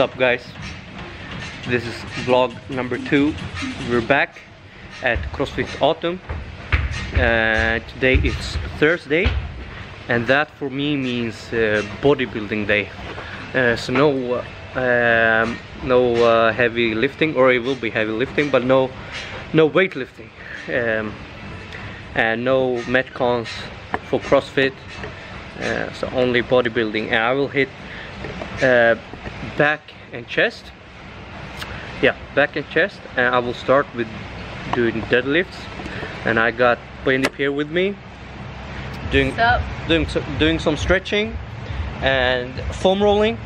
What's up guys? This is vlog number two. We're back at CrossFit Autumn. Uh, today it's Thursday and that for me means uh, bodybuilding day. Uh, so no uh, um, no uh, heavy lifting or it will be heavy lifting but no no weightlifting um, and no metcons for CrossFit uh, so only bodybuilding and I will hit uh, back and chest. Yeah back and chest and I will start with doing deadlifts. And I got Wendy here with me doing doing doing some stretching and foam rolling.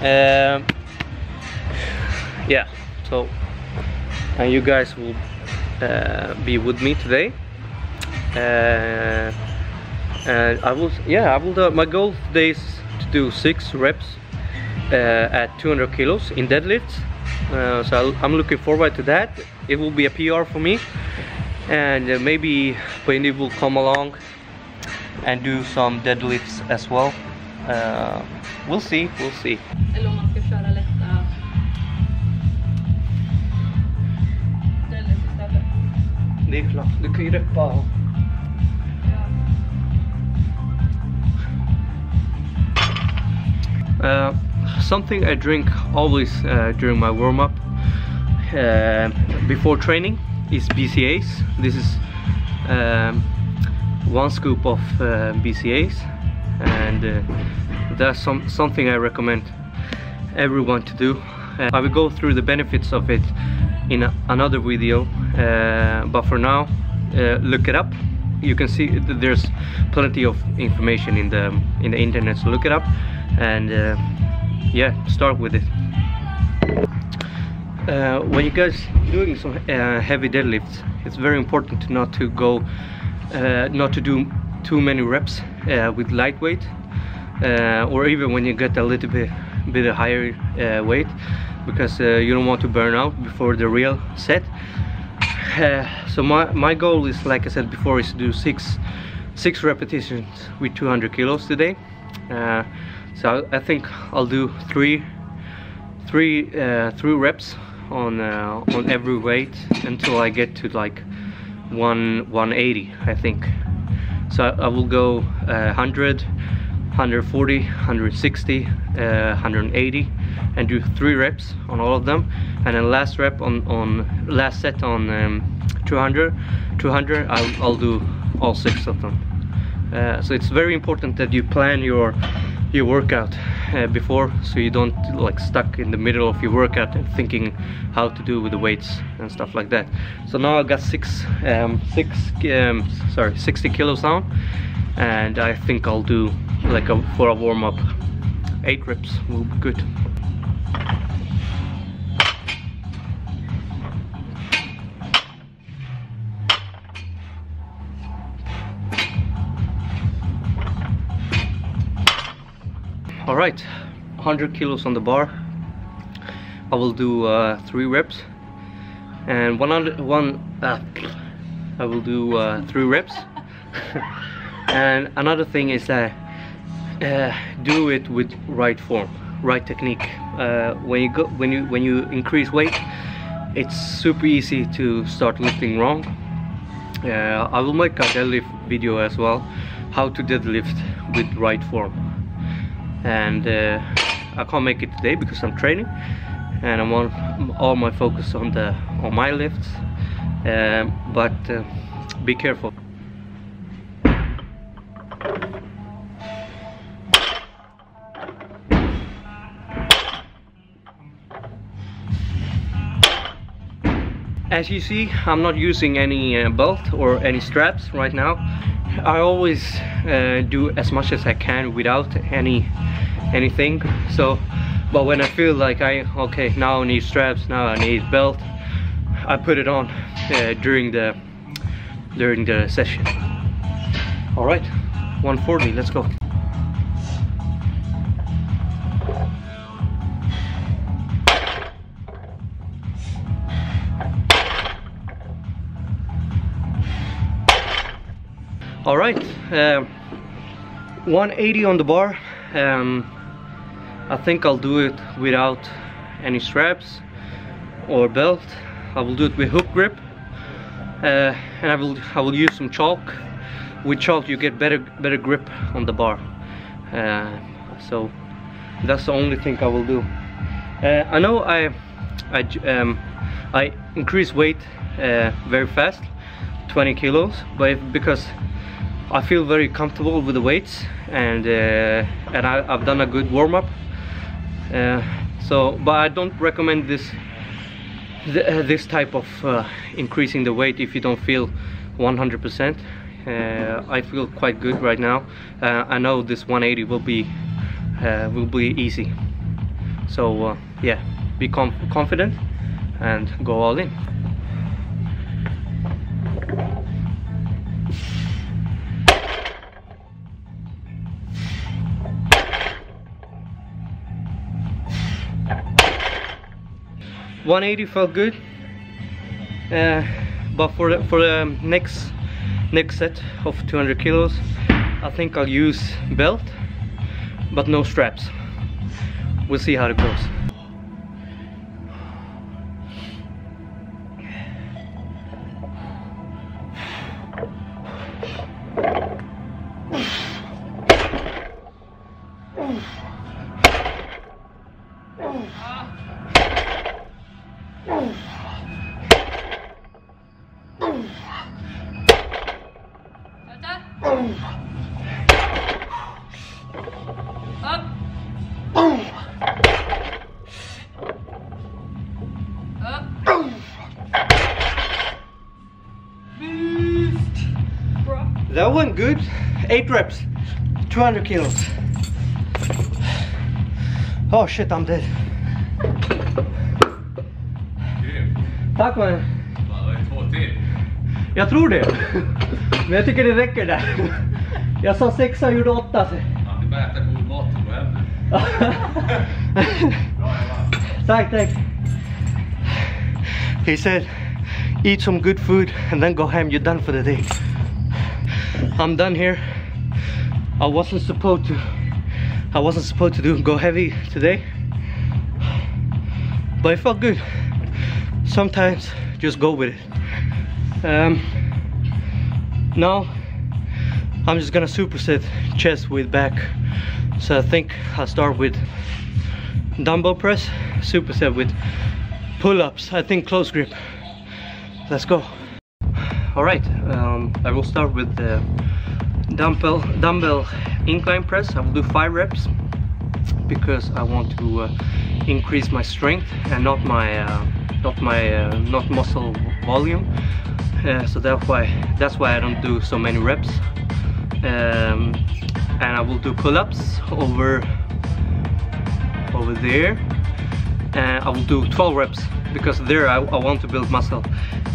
Um, yeah so and you guys will uh, be with me today. Uh, and I will yeah I will do, my goal today is to do six reps uh, at 200 kilos in deadlifts. Uh, so I'm looking forward to that. It will be a PR for me. And uh, maybe Wendy will come along and do some deadlifts as well. Uh, we'll see we'll see. Eller om man ska köra lätta deadlift istället. det är klart. Du kan ju Uh, something I drink always uh, during my warm up uh, before training is BCAAs. This is um, one scoop of uh, BCAAs, and uh, that's some something I recommend everyone to do. Uh, I will go through the benefits of it in a, another video, uh, but for now, look it up. You can see th- there's plenty of information in the in the internet, so look it up and yeah, start with it. Uh, when you guys doing some uh, heavy deadlifts, it's very important not to go, uh, not to do too many reps uh, with lightweight, uh, or even when you get a little bit, bit higher uh, weight, because you don't want to burn out before the real set. So my my goal is, like I said before, is to do six six repetitions with 200 kilos today. Uh, so I think I'll do three three uh, three reps on uh, on every weight until I get to like one 180 I think. So I, will go uh, 100 140 160 uh, 180 and do three reps on all of them. And then last rep on on last set on um, 200 200 I'll, I'll do all six of them. Uh, so it's very important that you plan your your workout uh, before so you don't like stuck in the middle of your workout and thinking how to do with the weights and stuff like that. So now I got six um, six um, sorry 60 kilos down and I think I'll do like a for a warm-up eight reps will be good all right 100 kilos on the bar. I will do uh, three reps. And 100 one uh, I will do uh, three reps. And another thing is that uh, do it with right form right technique. Uh, when you go when you when you increase weight it's super easy to start lifting wrong. Uh, I will make a deadlift video as well how to deadlift with right form and uh, I can't make it today because I'm training. And I'm on all my focus on the on my lifts. Um, but uh, be careful. As you see I'm not using any uh, belt or any straps right now. I always uh, do as much as I can without any anything. So but when I feel like I okay now I need straps now I need belt I put it on uh, during the during the session. All right 140 let's go. All right um, 180 on the bar. Um, I think I'll do it without any straps or belt. I will do it with hook grip uh, and I will I will use some chalk. With chalk you get better better grip on the bar. Uh, so that's the only thing I will do. Uh, I know I I, um, I increase weight uh, very fast 20 kilos but because I feel very comfortable with the weights and uh, and I, have done a good warm-up. Uh, so but I don't recommend this th uh, this type of uh, increasing the weight if you don't feel 100% uh, I feel quite good right now. Uh, I know this 180 will be will be easy. So yeah be conf confident and go all in One eighty felt good, uh, but for the, for the next next set of 200 kilos, I think I'll use belt, but no straps. We'll see how it goes. That went good. Eight reps, 200 kilos. Oh shit, I'm dead. Tack man. Två till. Jag tror det. Men jag tycker det räcker där. Jag sa sexa och gjorde åtta. Så. Ja, det är bara att äta god mat och gå hem nu. Bra jobbat. tack, tack. He said, eat some good food and then go home. You're done for the day. I'm done here. I wasn't supposed to. I wasn't supposed to do go heavy today, but it felt good. Sometimes just go with it. Um, now I'm just gonna superset chest with back. So I think I'll start with dumbbell press, superset with pull-ups. I think close grip. Let's go. All right, um, I will start with the dumbbell dumbbell incline press. I will do five reps because I want to uh, increase my strength and not my uh, not my uh, not muscle volume. Uh, so that's why that's why I don't do so many reps. Um, and I will do pull-ups over over there. And I will do 12 reps because there I, I want to build muscle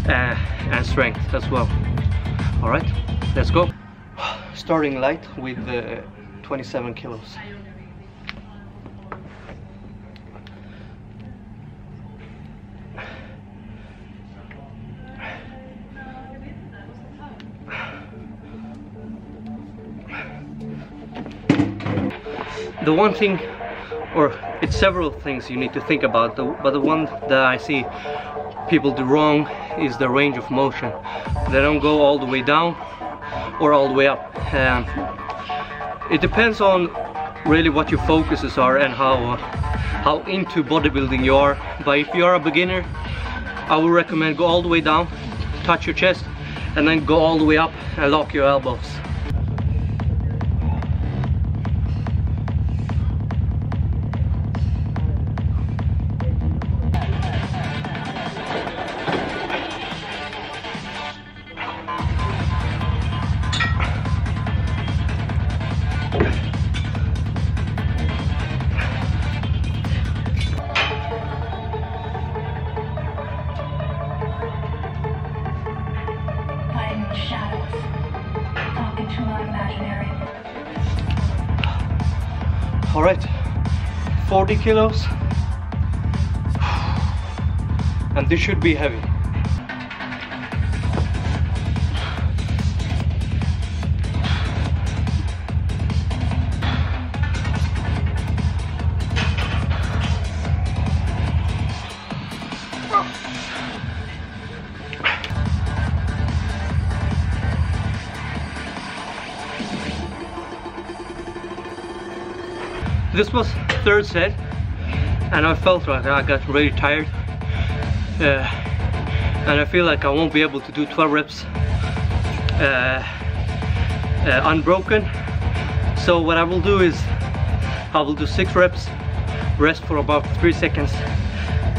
uh, and strength as well. All right, let's go. Starting light with uh, 27 kilos. The one thing, or it's several things you need to think about, but the one that I see people do wrong is the range of motion. They don't go all the way down or all the way up. Um, it depends on really what your focuses are and how uh, how into bodybuilding you are. But if you are a beginner, I would recommend go all the way down, touch your chest, and then go all the way up and lock your elbows. 40 kilos. And this should be heavy. This was third set and I felt like I got really tired. Uh, and I feel like I won't be able to do 12 reps uh, uh, unbroken. So what I will do is I will do six reps rest for about three seconds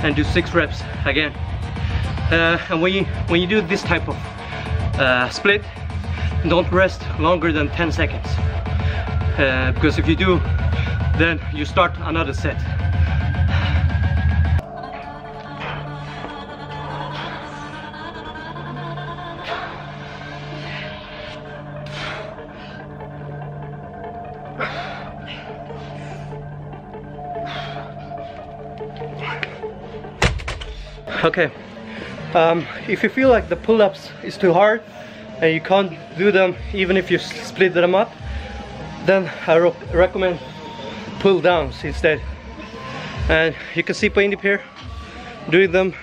and do six reps again. Uh, and when you when you do this type of uh, split don't rest longer than 10 seconds. Uh, because if you do then you start another set. Okay. Um, if you feel like the pull-ups is too hard and you can't do them even if you split them up then I recommend pull downs instead. And you can see Paindeep here. Doing them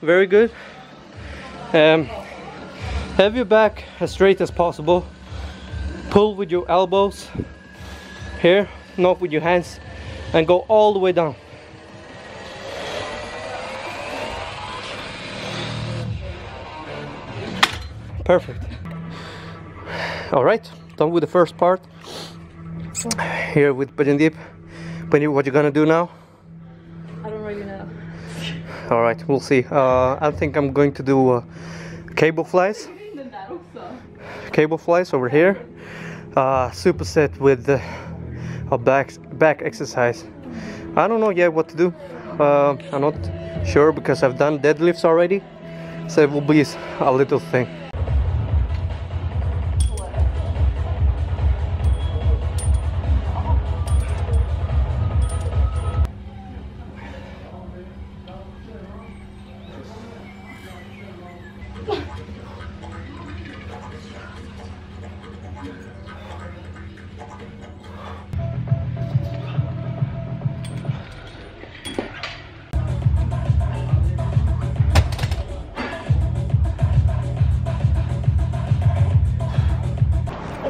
very good. Um, have your back as straight as possible. Pull with your elbows here not with your hands and go all the way down. Perfect. All right, done with the first part. Here with Pajandeep. Pajandeep, what you gonna do now? I don't really know. All right, we'll see. Uh, I think I'm going to do uh, cable flies. Den där också. Cable flies over here. Uh, superset with uh, a back back exercise. I don't know yet what to do. Uh, I'm not sure because I've done deadlifts already, so it will be a little thing.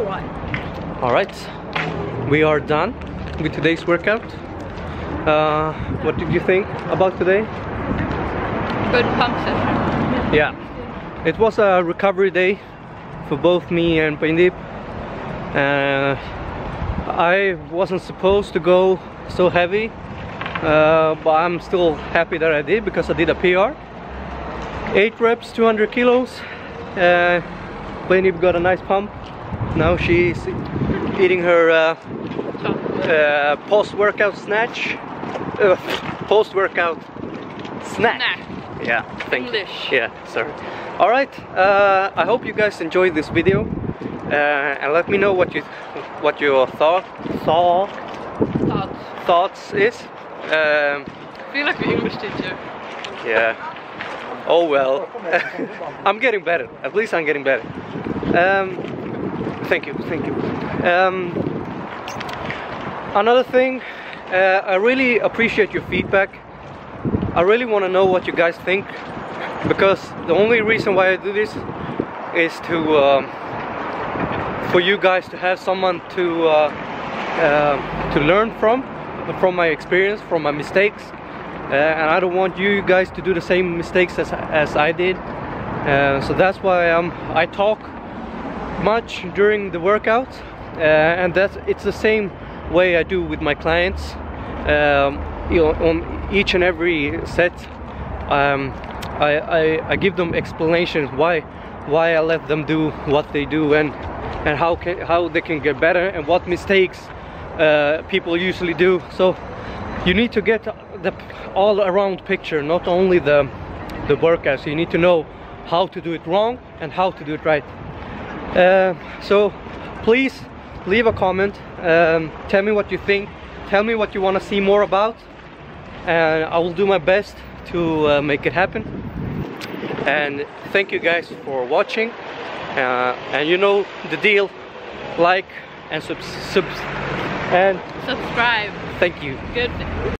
Alright. All right, we are done with today's workout. Uh, what did you think about today? Good pump session. Yeah, it was a recovery day for both me and Paindeep. Uh, I wasn't supposed to go so heavy, uh, but I'm still happy that I did because I did a PR. Eight reps, 200 kilos. Uh, got a nice pump. Now she's eating her uh, uh, post-workout snatch. Uh, post-workout snack. Snack. Yeah, thank English. you. Yeah, sorry. All right. Uh, I hope you guys enjoyed this video, uh, and let me know what you what your thought thought Thoughts. thoughts is. Um, Feel like the English teacher. yeah. Oh well. I'm getting better. At least I'm getting better. Um, thank you. Thank you. Um, another thing, uh, I really appreciate your feedback. I really want to know what you guys think because the only reason why I do this is to um, for you guys to have someone to uh, uh, to learn from from my experience, from my mistakes, uh, and I don't want you guys to do the same mistakes as as I did. Uh, so that's why um, I talk much during the workout, uh, and that's it's the same way I do with my clients. Um, you know, on each and every set, um, I, I, I give them explanations why why I let them do what they do and and how can how they can get better and what mistakes uh, people usually do. So you need to get the all around picture, not only the the workout. So you need to know how to do it wrong and how to do it right. Uh, so please leave a comment. Um, tell me what you think. Tell me what you want to see more about, and I will do my best to uh, make it happen. And thank you guys for watching. Uh, and you know the deal. Like and subs, subs and Subscribe. thank you. Good.